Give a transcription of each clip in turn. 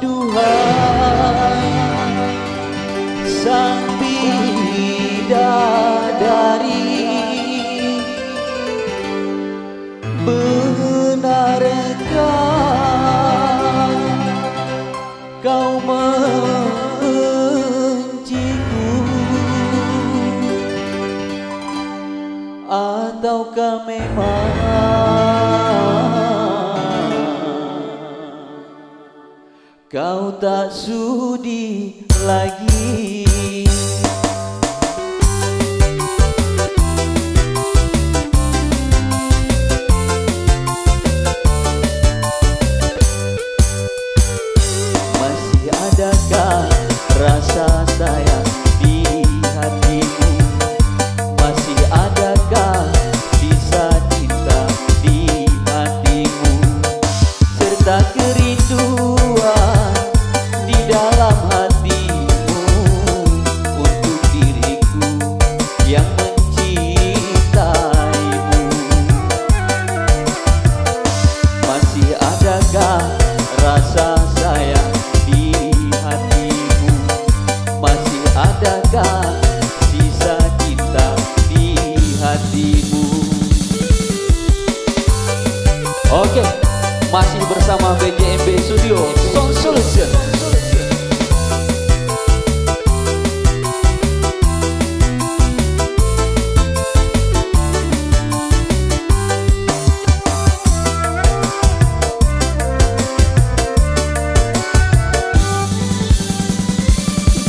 duhai sang dari benarkah kau menciku? Ataukah memang Kau tak sudi lagi. Oke, masih bersama BJMB Studio Song Solution.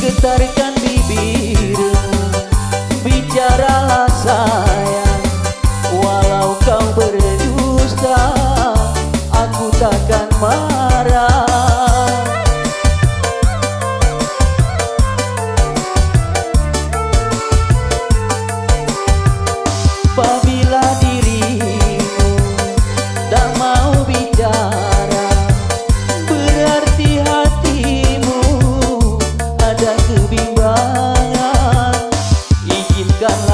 Getarikan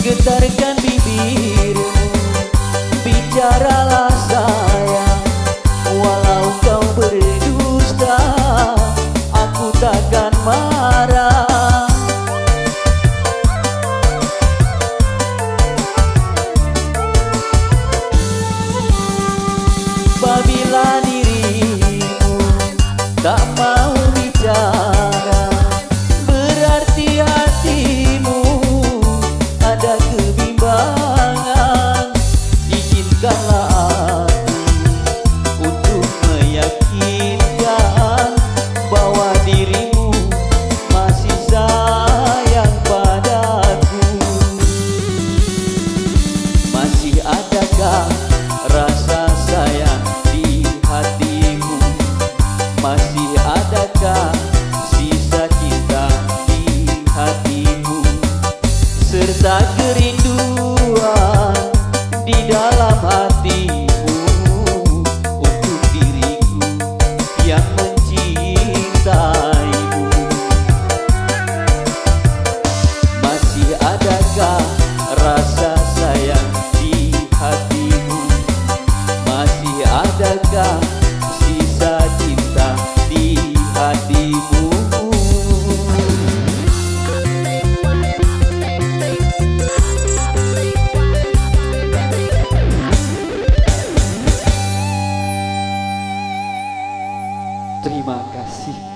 Getarkan bibirmu. Bicara masih adakah Terima kasih.